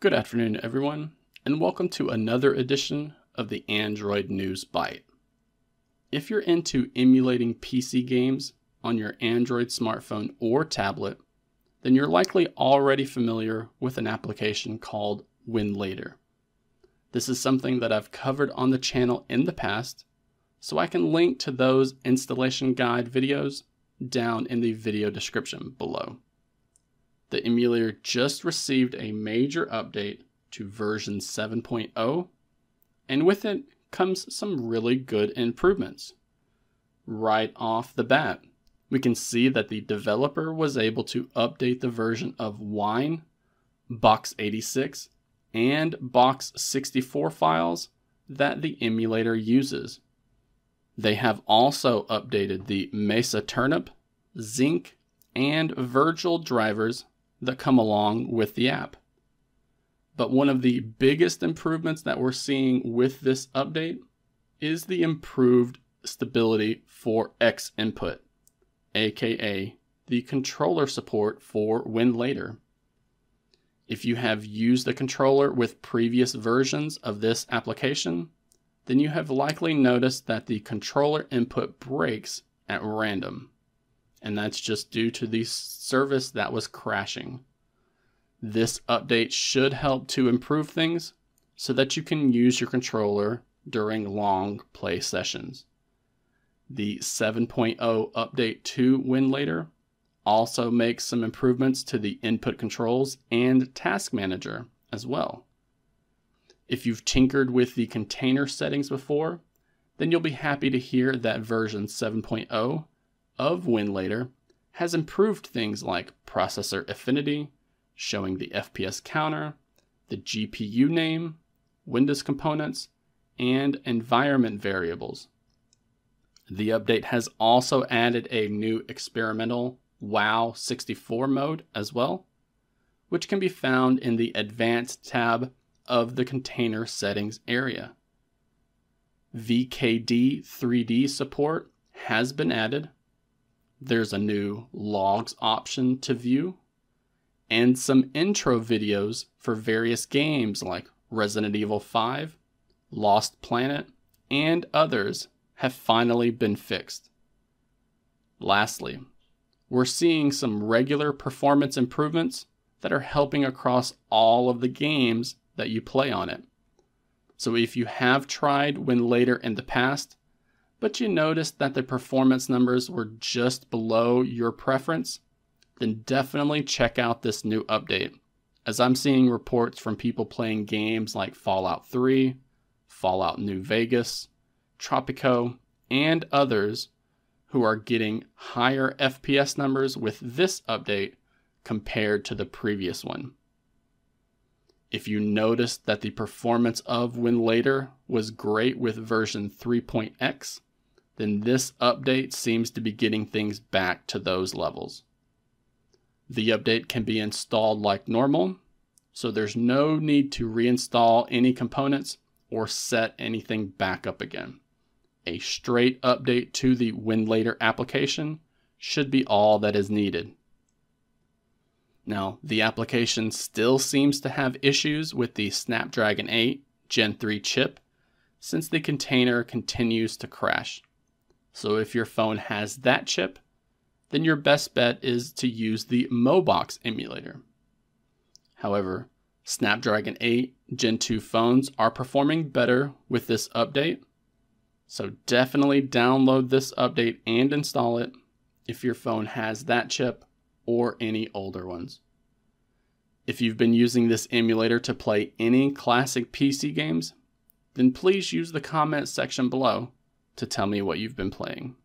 Good afternoon, everyone, and welcome to another edition of the Android News Byte. If you're into emulating PC games on your Android smartphone or tablet, then you're likely already familiar with an application called Winlator. This is something that I've covered on the channel in the past, so I can link to those installation guide videos down in the video description below the emulator just received a major update to version 7.0, and with it comes some really good improvements. Right off the bat, we can see that the developer was able to update the version of Wine, Box86, and Box64 files that the emulator uses. They have also updated the Mesa Turnip, Zink, and VirGL drivers that come along with the app. But one of the biggest improvements that we're seeing with this update is the improved stability for XInput, aka the controller support for Winlator. If you have used the controller with previous versions of this application, then you have likely noticed that the controller input breaks at random and that's just due to the service that was crashing. This update should help to improve things so that you can use your controller during long play sessions. The 7.0 update to Winlator also makes some improvements to the input controls and task manager as well. If you've tinkered with the container settings before, then you'll be happy to hear that version 7.0 of Winlator has improved things like processor affinity, showing the FPS counter, the GPU name, Windows components, and environment variables. The update has also added a new experimental WoW 64 mode as well, which can be found in the Advanced tab of the Container Settings area. VKD 3D support has been added, there's a new logs option to view, and some intro videos for various games like Resident Evil 5, Lost Planet, and others have finally been fixed. Lastly, we're seeing some regular performance improvements that are helping across all of the games that you play on it. So if you have tried when Winlator in the past, but you noticed that the performance numbers were just below your preference, then definitely check out this new update. As I'm seeing reports from people playing games like Fallout 3, Fallout New Vegas, Tropico, and others who are getting higher FPS numbers with this update compared to the previous one. If you noticed that the performance of Winlator was great with version 3.x, then this update seems to be getting things back to those levels. The update can be installed like normal, so there's no need to reinstall any components or set anything back up again. A straight update to the Winlator application should be all that is needed. Now, the application still seems to have issues with the Snapdragon 8 Gen 3 chip since the container continues to crash. So if your phone has that chip, then your best bet is to use the Mobox emulator. However, Snapdragon 8 Gen 2 phones are performing better with this update, so definitely download this update and install it if your phone has that chip or any older ones. If you've been using this emulator to play any classic PC games, then please use the comment section below to tell me what you've been playing.